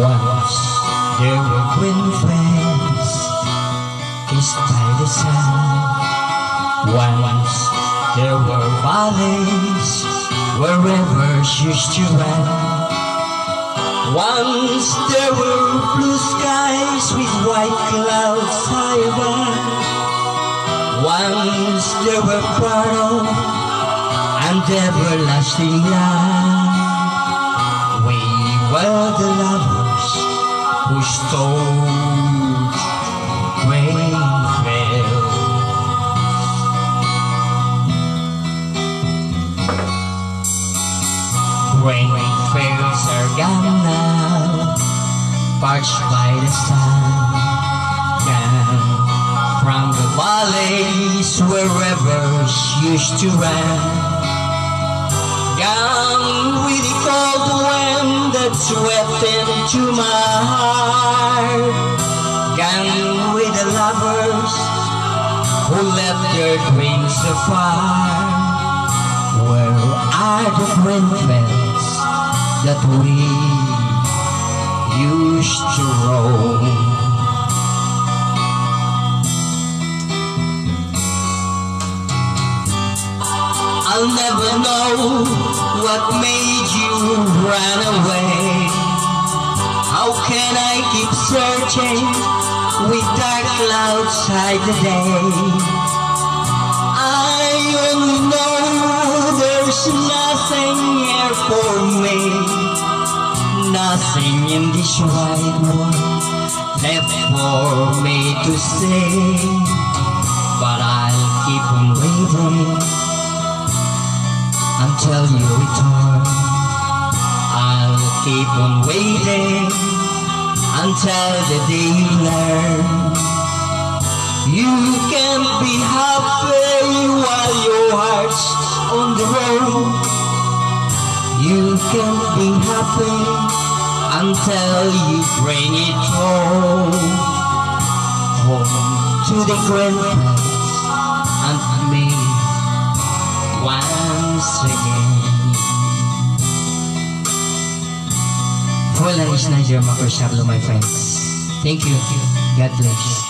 Once there were twin friends kissed by the sun. Once there were valleys where rivers used to run. Once there were blue skies with white clouds high above. Once there were quarrel and everlasting love. Stole Greenville. Greenfields are gone now, parched by the sun. Gone from the valleys where rivers used to run. Gone with the cold wind that swept into my heart. Gone with the lovers who left their dreams afar. Where are the greenfields that we used to roam? I'll never know what made you run away. How can I keep searching with dark clouds hide the day? I only know there's nothing here for me, nothing in this wide world left for me to say. But I'll keep on waiting until you return. Keep on waiting until the day you learn. You can be happy while your heart's on the road. You can be happy until you bring it home. Home to the grandparents and me once again. Nice Nigeria Makoshablo, my friends. Thank you. God bless you.